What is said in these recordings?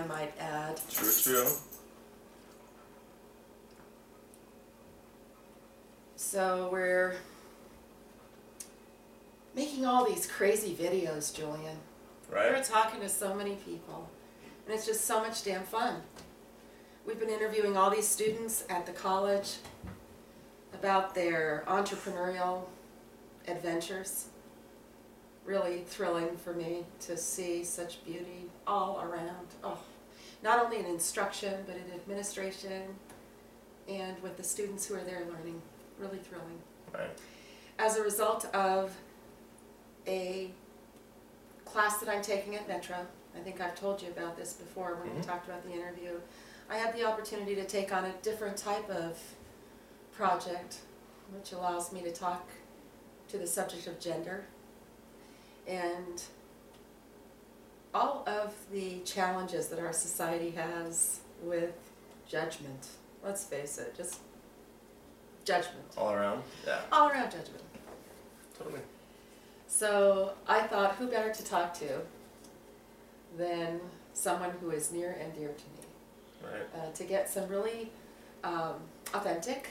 I might add. True, true. So we're making all these crazy videos, Julian. Right. We're talking to so many people, and it's just so much damn fun. We've been interviewing all these students at the college about their entrepreneurial adventures. Really thrilling for me to see such beauty all around. Oh, not only in instruction, but in administration and with the students who are there learning. Really thrilling Right. as a result of a class that I'm taking at Metro. I think I've told you about this before when we Mhm. talked about the interview. I had the opportunity to take on a different type of project, which allows me to talk to the subject of gender and all of the challenges that our society has with judgment. Let's face it, just judgment. All around? Yeah. All around judgment. Totally. So I thought, who better to talk to than someone who is near and dear to me Right. uh, to get some really um, authentic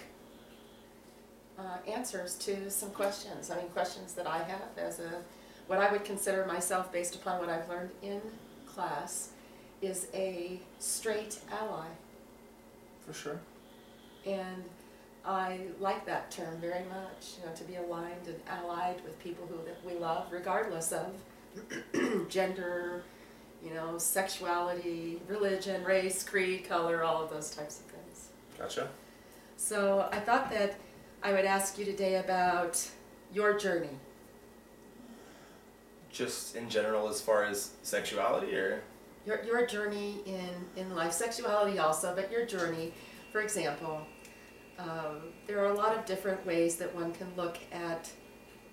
uh, answers to some questions. I mean, questions that I have as a what I would consider myself, based upon what I've learned in class, is a straight ally. For sure. And I like that term very much, you know, to be aligned and allied with people who that we love, regardless of gender, you know, sexuality, religion, race, creed, color, all of those types of things. Gotcha. So I thought that I would ask you today about your journey. Just in general, as far as sexuality, or Your, your journey in, in life, sexuality also, but your journey, for example, um, there are a lot of different ways that one can look at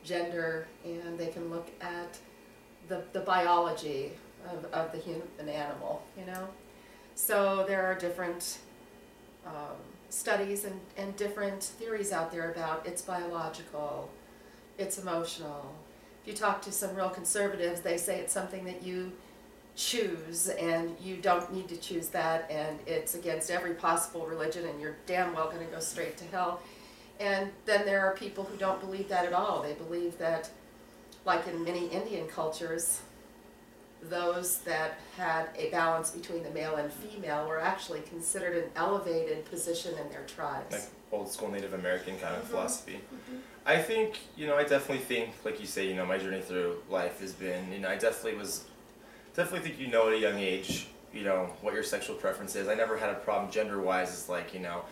gender and they can look at the, the biology of, of the human animal, you know? So there are different um, studies and, and different theories out there about it's biological, it's emotional. If you talk to some real conservatives, they say it's something that you choose and you don't need to choose that and it's against every possible religion and you're damn well going to go straight to hell and then there are people who don't believe that at all they believe that like in many indian cultures those that had a balance between the male and female were actually considered an elevated position in their tribes like old school Native American kind of Mhm. philosophy. I think, you know, I definitely think, like you say, you know, my journey through life has been, you know, I definitely was, definitely think you know at a young age, you know, what your sexual preference is. I never had a problem gender wise, It's like, you know,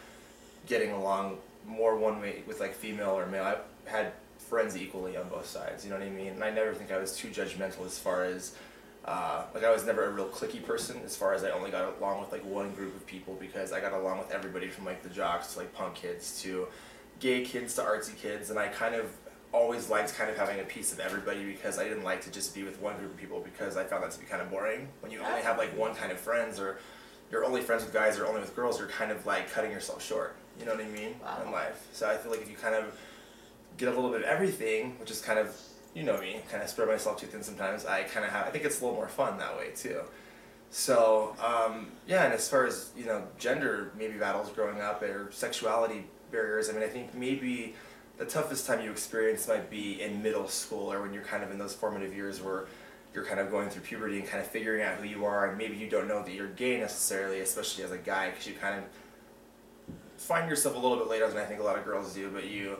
getting along more one way with like female or male. I had friends equally on both sides, you know what I mean? And I never think I was too judgmental as far as, uh, like I was never a real clicky person as far as I only got along with like one group of people because I got along with everybody from like the jocks to like punk kids to gay kids to artsy kids and I kind of always liked kind of having a piece of everybody because I didn't like to just be with one group of people because I found that to be kind of boring. When you only have like one kind of friends or you're only friends with guys or only with girls, you're kind of like cutting yourself short. You know what I mean? Wow. In life. So I feel like if you kind of get a little bit of everything, which is kind of you know me, kind of spread myself too thin sometimes. I kind of have. I think it's a little more fun that way too. So um, yeah, and as far as you know, gender maybe battles growing up or sexuality barriers. I mean, I think maybe the toughest time you experience might be in middle school or when you're kind of in those formative years where you're kind of going through puberty and kind of figuring out who you are, and maybe you don't know that you're gay necessarily, especially as a guy, because you kind of find yourself a little bit later than I think a lot of girls do, but you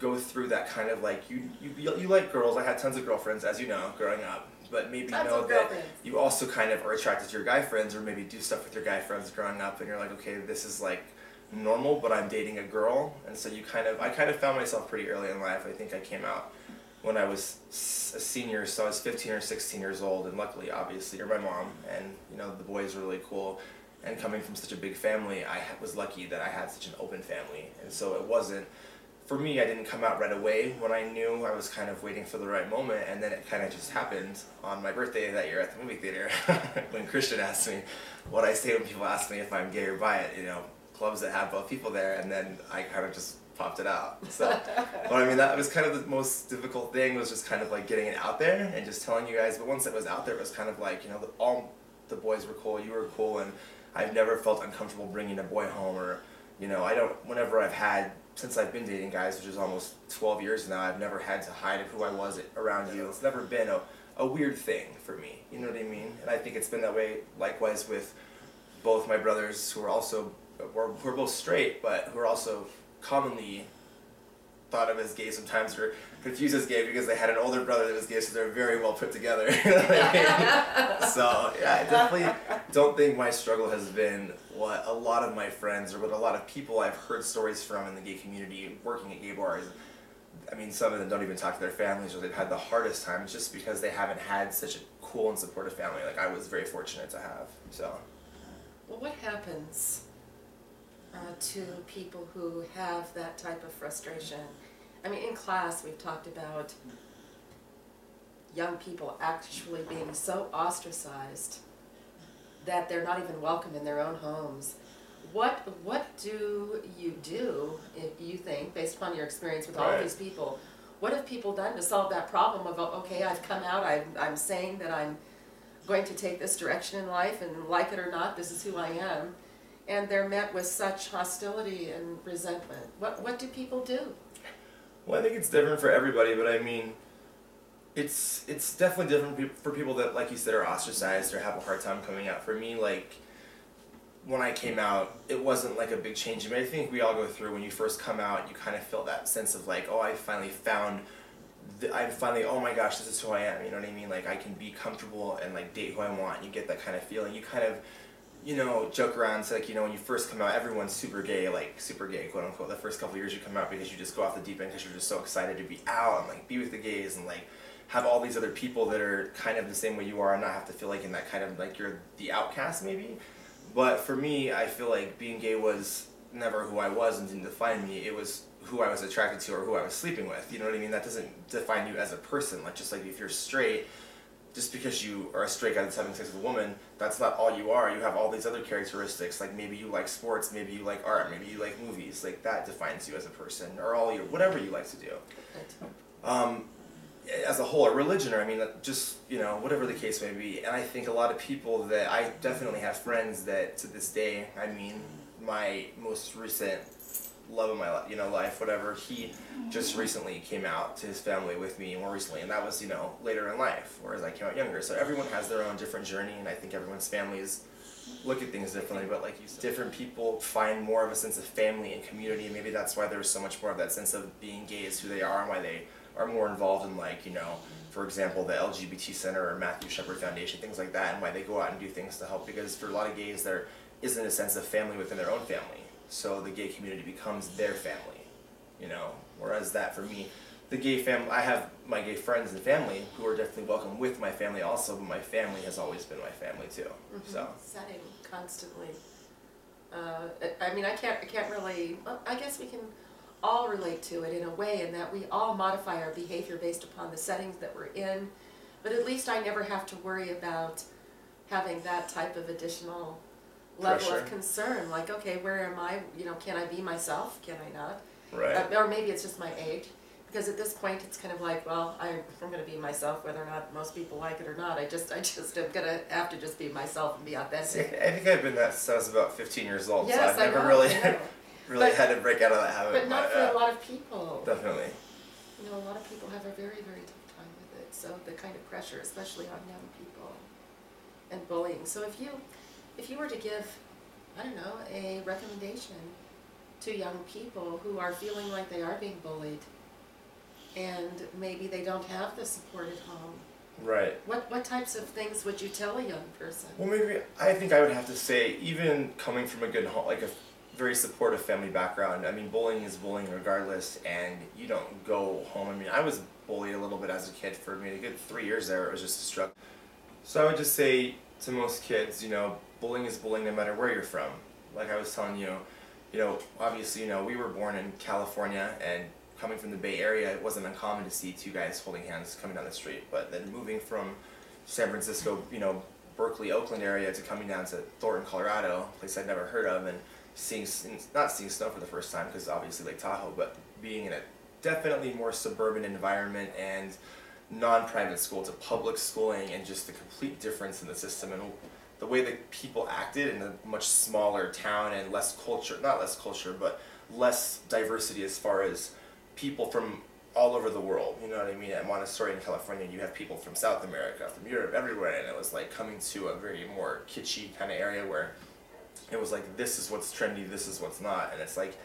go through that kind of like you you you like girls. I had tons of girlfriends, as you know, growing up. But maybe Tons know that you also kind of are attracted to your guy friends, or maybe do stuff with your guy friends growing up, and you're like, okay, this is like normal, but I'm dating a girl, and so you kind of I kind of found myself pretty early in life. I think I came out when I was a senior, so I was 15 or 16 years old, and luckily, obviously, you're my mom, and you know the boys are really cool. And coming from such a big family, I was lucky that I had such an open family, and so it wasn't. For me, I didn't come out right away when I knew. I was kind of waiting for the right moment, and then it kind of just happened on my birthday that year at the movie theater when Christian asked me what I say when people ask me if I'm gay or bi you know clubs that have both people there, and then I kind of just popped it out. So, but I mean, that was kind of the most difficult thing was just kind of like getting it out there and just telling you guys. But once it was out there, it was kind of like you know, the, all the boys were cool, you were cool, and I've never felt uncomfortable bringing a boy home or, you know, I don't. Whenever I've had since I've been dating guys, which is almost twelve years now, I've never had to hide who I was around you. It's never been a a weird thing for me. You know what I mean? And I think it's been that way likewise with both my brothers who are also we're, we're both straight, but who are also commonly thought of as gay sometimes or confused as gay because they had an older brother that was gay, so they're very well put together. so yeah, I definitely don't think my struggle has been what a lot of my friends or what a lot of people I've heard stories from in the gay community working at gay bars. I mean, some of them don't even talk to their families, or they've had the hardest times just because they haven't had such a cool and supportive family. Like I was very fortunate to have. So. Well, what happens uh, to people who have that type of frustration? I mean, in class, we've talked about young people actually being so ostracized that they're not even welcome in their own homes. What what do you do if you think, based upon your experience with all of these people, what have people done to solve that problem of okay, I've come out, I'm I'm saying that I'm going to take this direction in life and like it or not, this is who I am, and they're met with such hostility and resentment. What what do people do? Well, I think it's different for everybody, but I mean, it's it's definitely different for people that, like you said, are ostracized or have a hard time coming out. For me, like when I came out, it wasn't like a big change. I mean, I think we all go through when you first come out, you kind of feel that sense of like, oh, I finally found. th- I finally, oh my gosh, this is who I am. You know what I mean? Like I can be comfortable and like date who I want. You get that kind of feeling. You kind of, you know, joke around. It's like you know when you first come out, everyone's super gay, like super gay, quote unquote. The first couple years you come out because you just go off the deep end because you're just so excited to be out and like be with the gays and like have all these other people that are kind of the same way you are and not have to feel like in that kind of like you're the outcast maybe. But for me, I feel like being gay was never who I was and didn't define me. It was who I was attracted to or who I was sleeping with. You know what I mean? That doesn't define you as a person. Like just like if you're straight, just because you are a straight guy that's having sex with a woman, that's not all you are. You have all these other characteristics. Like maybe you like sports, maybe you like art, maybe you like movies. Like that defines you as a person, or all your whatever you like to do. Um, as a whole, or religion, or I mean, just you know, whatever the case may be. And I think a lot of people that I definitely have friends that to this day, I mean, my most recent love of my life, you know, life, whatever. He just recently came out to his family with me more recently, and that was you know later in life, whereas I came out younger. So everyone has their own different journey, and I think everyone's families look at things differently. But like different people find more of a sense of family and community, and maybe that's why there's so much more of that sense of being gay is who they are and why they are more involved in like you know. For example, the LGBT Center or Matthew Shepard Foundation, things like that, and why they go out and do things to help. Because for a lot of gays, there isn't a sense of family within their own family, so the gay community becomes their family, you know. Whereas that for me, the gay family, I have my gay friends and family who are definitely welcome with my family also, but my family has always been my family too. So setting constantly. Uh, I- I mean, I can't, I can't really, well, I guess we can all relate to it in a way in that we all modify our behavior based upon the settings that we're in. But at least I never have to worry about having that type of additional level Pressure. of concern. Like, okay, where am I? You know, can I be myself? Can I not? right, Uh, or maybe it's just my age. Because at this point, it's kind of like, well, I, I'm going to be myself, whether or not most people like it or not. I just, I just am going to have to just be myself and be See, authentic. I think I've been that since I was about 15 years old, so Yes, I've I never know, really, I know. really But- had to break out of that habit. But not for uh, a lot of people. Definitely. You know, a lot of people have a very, very tough time with it. So the kind of pressure, especially on young people, and bullying. So if you, if you were to give, I don't know, a recommendation to young people who are feeling like they are being bullied, and maybe they don't have the support at home, Right. what what types of things would you tell a young person? Well, maybe I think I would have to say, even coming from a good home, like a very supportive family background. I mean, bullying is bullying regardless, and you don't go home. I mean, I was bullied a little bit as a kid for maybe a good three years there. It was just a struggle. So I would just say to most kids, you know, bullying is bullying no matter where you're from. Like I was telling you, you know, obviously, you know, we were born in California, and coming from the Bay Area, it wasn't uncommon to see two guys holding hands coming down the street. But then moving from San Francisco, you know, Berkeley, Oakland area to coming down to Thornton, Colorado, a place I'd never heard of, and seeing not seeing snow for the first time because obviously Lake Tahoe, but being in a definitely more suburban environment and non-private school to public schooling and just the complete difference in the system and the way that people acted in a much smaller town and less culture not less culture but less diversity as far as people from all over the world. You know what i mean? At montessori in california you have people from south america from europe everywhere and it was like coming to a very more kitschy kind of area where it was like this is what's trendy this is what's not and it's like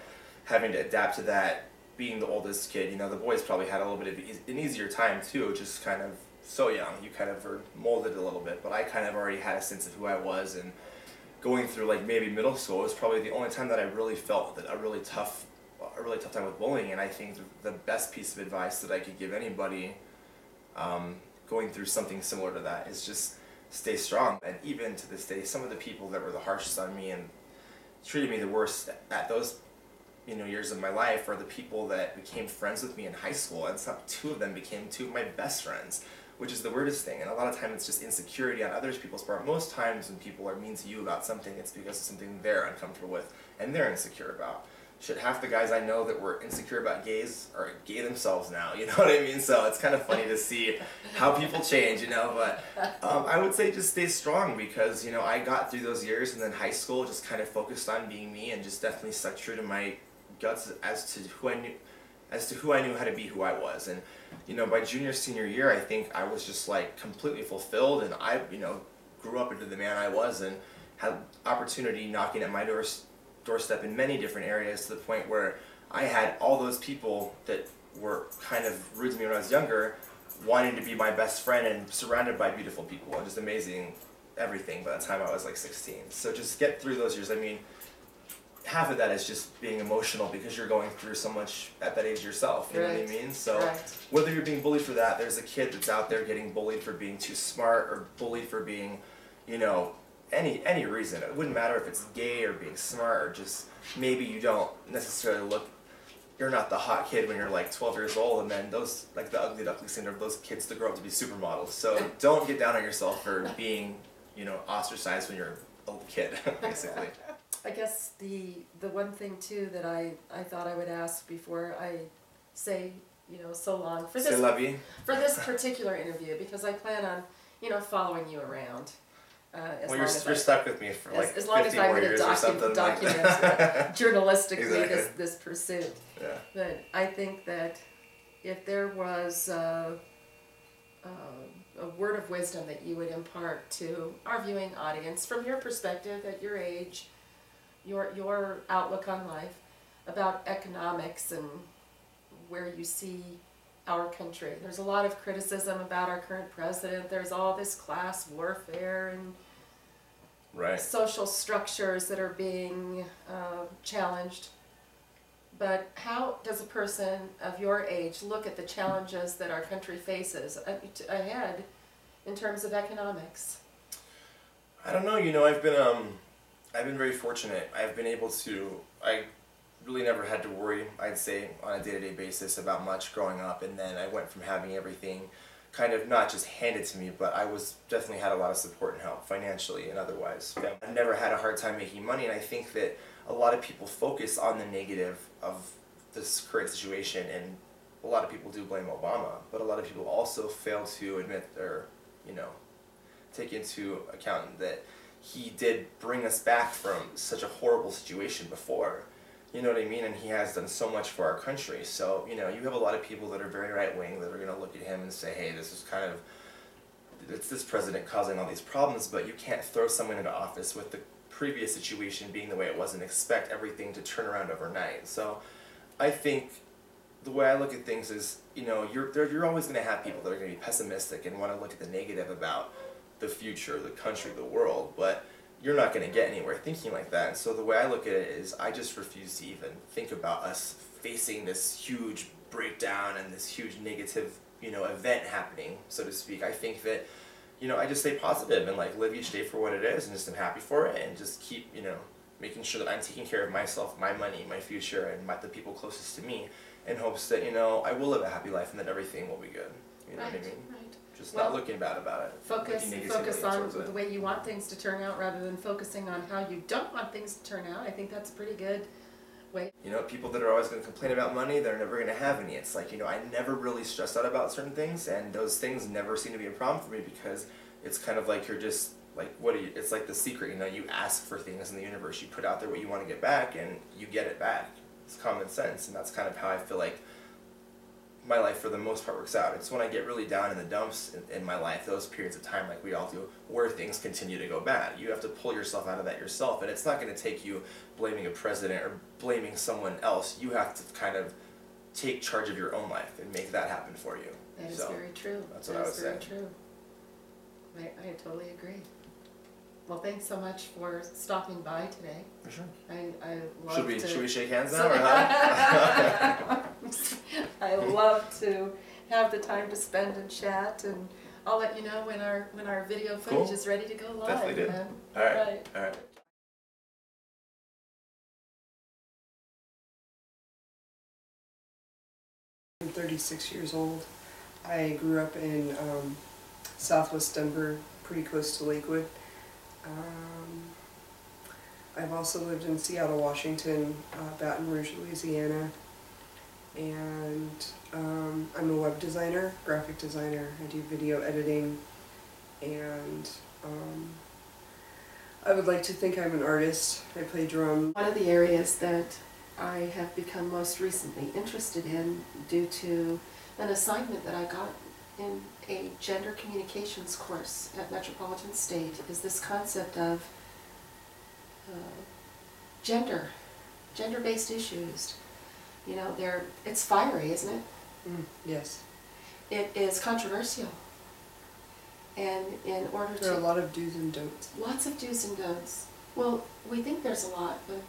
having to adapt to that being the oldest kid you know the boys probably had a little bit of eas- an easier time too just kind of so young you kind of were molded a little bit but i kind of already had a sense of who i was and going through like maybe middle school was probably the only time that i really felt that a really tough a really tough time with bullying and i think the best piece of advice that i could give anybody um, going through something similar to that is just stay strong and even to this day some of the people that were the harshest on me and treated me the worst at those you know years of my life are the people that became friends with me in high school. And some two of them became two of my best friends which is the weirdest thing. And a lot of times it's just insecurity on others people's part. Most times when people are mean to you about something it's because of something they're uncomfortable with and they're insecure about. Shit half the guys i know that were insecure about gays are gay themselves now you know what i mean? So it's kind of funny to see how people change you know? But um, i would say just stay strong because you know i got through those years and then high school just kind of focused on being me and just definitely stuck true to my guts as to who i knew as to who i knew how to be who i was. And you know by junior senior year i think i was just like completely fulfilled and i you know grew up into the man i was and had opportunity knocking at my doors doorstep in many different areas to the point where i had all those people that were kind of rude to me when i was younger wanting to be my best friend and surrounded by beautiful people and just amazing everything by the time i was like 16 so just get through those years. I mean half of that is just being emotional because you're going through so much at that age yourself. You know what I mean? So Right. whether you're being bullied for that, there's a kid that's out there getting bullied for being too smart or bullied for being, you know, any any reason. It wouldn't matter if it's gay or being smart or just maybe you don't necessarily look you're not the hot kid when you're like 12 years old and then those like the ugly duckling syndrome those kids to grow up to be supermodels so don't get down on yourself for being you know ostracized when you're a kid basically I guess the the one thing too that I, I thought I would ask before I say you know so long for this la vie. for this particular interview because I plan on you know following you around uh, as well, long you're, as you're I, stuck with me for as, like as long 50 as I'm more going to years or docu- something. like- document uh, journalistically this Exactly. this pursuit. yeah. But I think that if there was uh, uh, a word of wisdom that you would impart to our viewing audience from your perspective at your age, your your outlook on life, about economics and where you see our country. There's a lot of criticism about our current president. There's all this class warfare and Right. social structures that are being uh, challenged. But how does a person of your age look at the challenges that our country faces ahead in terms of economics? I don't know. You know, I've been um, I've been very fortunate. I've been able to. I really never had to worry. I'd say on a day to day basis about much growing up, and then I went from having everything kind of not just handed to me, but I was definitely had a lot of support and help financially and otherwise. I've never had a hard time making money, and I think that a lot of people focus on the negative of this current situation, and a lot of people do blame Obama, but a lot of people also fail to admit or you know take into account that he did bring us back from such a horrible situation before. You know what I mean? And he has done so much for our country. So, you know, you have a lot of people that are very right wing that are going to look at him and say, hey, this is kind of, it's this president causing all these problems, but you can't throw someone into office with the previous situation being the way it was and expect everything to turn around overnight. So, I think the way I look at things is, you know, you're you're always going to have people that are going to be pessimistic and want to look at the negative about the future, the country, the world, but you're not going to get anywhere thinking like that. And so the way I look at it is, I just refuse to even think about us facing this huge breakdown and this huge negative, you know, event happening, so to speak. I think that, you know, I just stay positive and like live each day for what it is, and just am happy for it, and just keep, you know, making sure that I'm taking care of myself, my money, my future, and my, the people closest to me, in hopes that you know I will live a happy life and that everything will be good. You know right, what I mean? Just not Well, looking bad about it. Focus, looking focus on towards it. the way you want things to turn out rather than focusing on how you don't want things to turn out. I think that's a pretty good way. You know, people that are always going to complain about money, they're never going to have any. It's like, you know, I never really stressed out about certain things, and those things never seem to be a problem for me because it's kind of like you're just, like, what do you, it's like the secret, you know, you ask for things in the universe, you put out there what you want to get back, and you get it back. It's common sense, and that's kind of how I feel like my life for the most part works out. It's when I get really down in the dumps in, in my life, those periods of time, like we all do, where things continue to go bad. You have to pull yourself out of that yourself, and it's not going to take you blaming a president or blaming someone else. You have to kind of take charge of your own life and make that happen for you. That is so, very true. that's what That I is would very say. true. I, I totally agree. Well, thanks so much for stopping by today. for sure. I, I love Should we should we shake hands now or how? I love to have the time to spend and chat, and I'll let you know when our when our video footage Cool. is ready to go live. Definitely do. man. all right, Right. all right. I'm 36 years old. I grew up in um, southwest Denver, pretty close to Lakewood. Um, I've also lived in Seattle, Washington, uh, Baton Rouge, Louisiana, and um, I'm a web designer, graphic designer. I do video editing, and um, I would like to think I'm an artist. I play drum. One of the areas that I have become most recently interested in due to an assignment that I got in a gender communications course at Metropolitan State is this concept of uh, gender, gender-based issues. You know, they're, it's fiery, isn't it? Mm, yes. It is controversial. And in order to There are a lot of do's and don'ts. lots of do's and don'ts. Well, we think there's a lot, but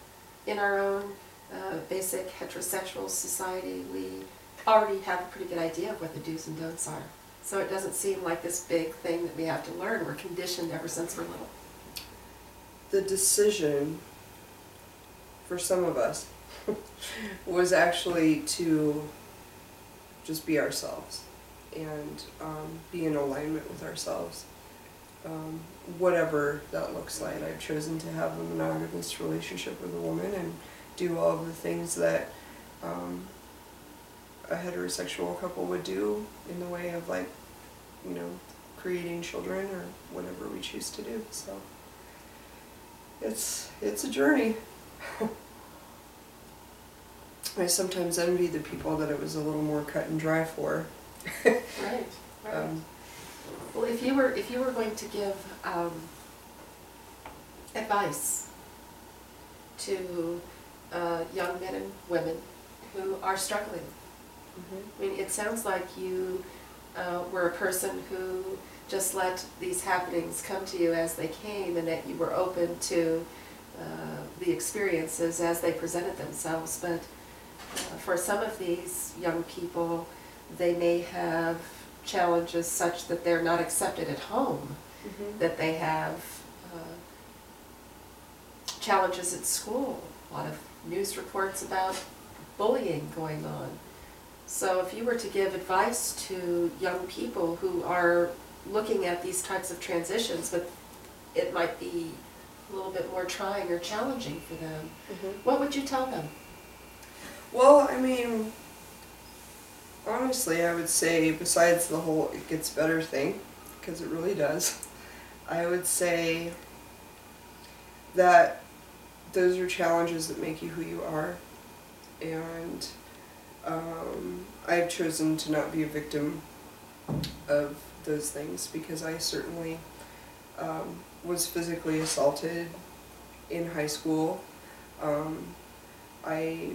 in our own uh, basic heterosexual society, we already have a pretty good idea of what the do's and don'ts are. So it doesn't seem like this big thing that we have to learn. We're conditioned ever since we're little. the decision for some of us was actually to just be ourselves and um, be in alignment with ourselves. Um, whatever that looks like, I've chosen to have a monogamous relationship with a woman and do all of the things that um, a heterosexual couple would do in the way of like, you know, creating children or whatever we choose to do. So it's it's a journey. I sometimes envy the people that it was a little more cut and dry for. Right, right. Um, Well, if you were, if you were going to give um, advice to uh, young men and women who are struggling, I mean, it sounds like you uh, were a person who just let these happenings come to you as they came and that you were open to uh, the experiences as they presented themselves. But for some of these young people, they may have challenges such that they're not accepted at home, mhm. that they have uh, challenges at school, a lot of news reports about bullying going on. So if you were to give advice to young people who are looking at these types of transitions, but it might be a little bit more trying or challenging for them, Mhm. what would you tell them? Well, I mean, honestly, I would say, besides the whole it gets better thing, because it really does, I would say that those are challenges that make you who you are. And um, I've chosen to not be a victim of those things because I certainly um, was physically assaulted in high school. Um, I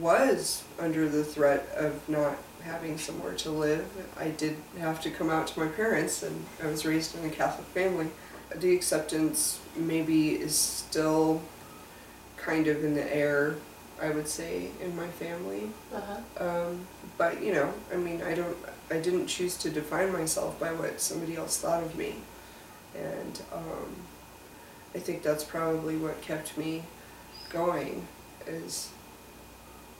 was under the threat of not having somewhere to live. I did have to come out to my parents, and I was raised in a Catholic family. The acceptance maybe is still kind of in the air, I would say, in my family. Uh-huh. Um, but you know, I mean, I don't, I didn't choose to define myself by what somebody else thought of me, and um, I think that's probably what kept me going, is,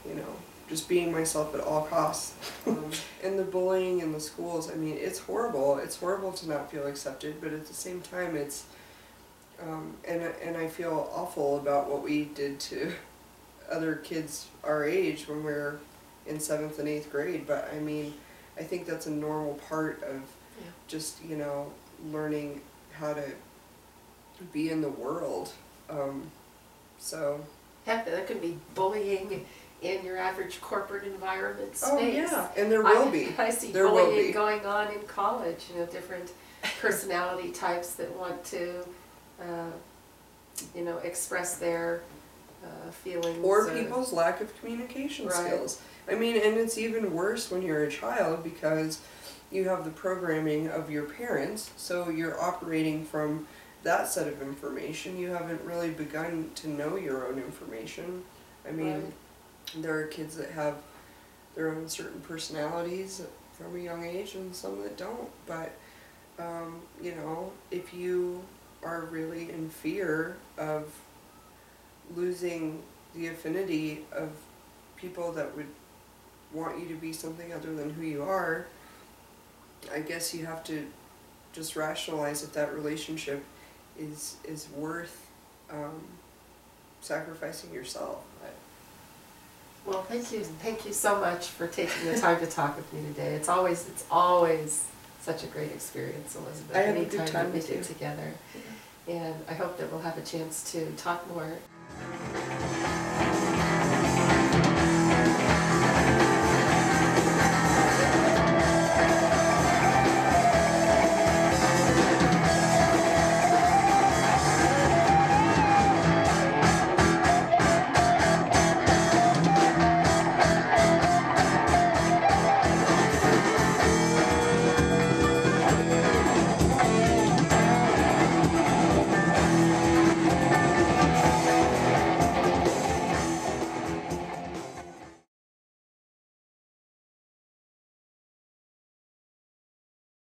you know, just being myself at all costs. Um, and the bullying in the schools, I mean, it's horrible. It's horrible to not feel accepted, but at the same time, it's, um, and, and I feel awful about what we did to other kids our age when we were in seventh and eighth grade. But I mean, I think that's a normal part of Yeah. just, you know, learning how to be in the world. Um, so, Heck, there could be bullying in your average corporate environment space. oh yeah, and there will I, be. I see There will be. going on in college, you know, different personality types that want to, uh, you know, express their uh, feelings. or people's lack of communication Right. skills. I mean, and it's even worse when you're a child because you have the programming of your parents, so you're operating from that set of information. You haven't really begun to know your own information. I mean, Right. There are kids that have their own certain personalities from a young age and some that don't, but um, you know, if you are really in fear of losing the affinity of people that would want you to be something other than who you are, I guess you have to just rationalize that that relationship is is worth um, sacrificing yourself. Well, thank you, thank you so much for taking the time to talk with me today. It's always, it's always such a great experience, Elizabeth. I had a good time with you. together, and I hope that we'll have a chance to talk more.